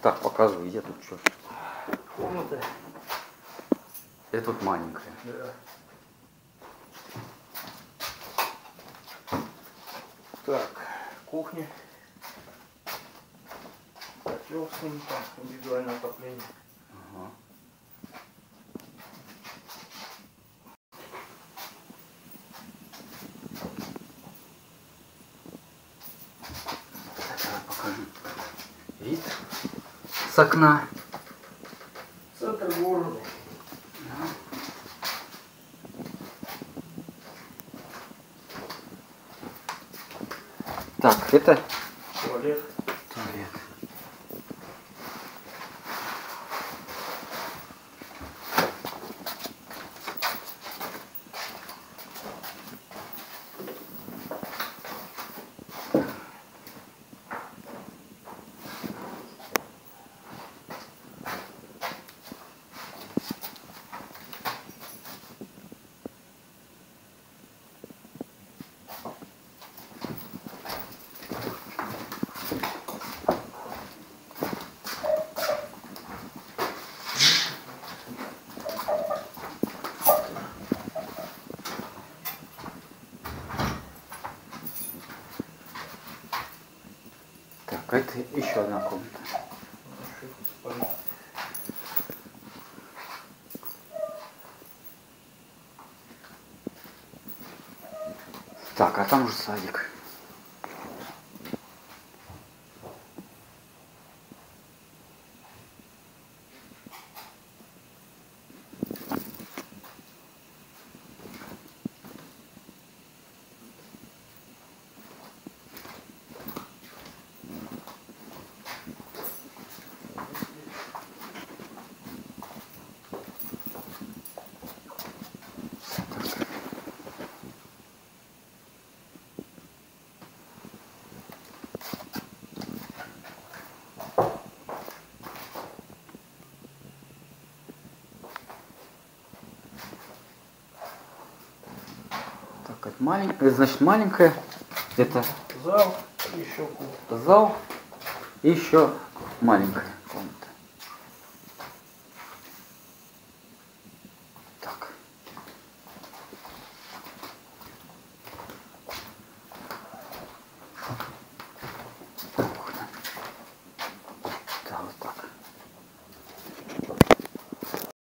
Так, показывай, где тут что. Комната. Это тут маленькая. Да. Так, кухня. Котел с ним там, индивидуальное отопление. Ага. Так, покажу. Вид с окна. Центр города. Так, это Туалет. туалет. Это еще одна комната. Так, а там уже садик. Это маленькая, значит маленькая. Это Зал. Еще зал и еще маленькая.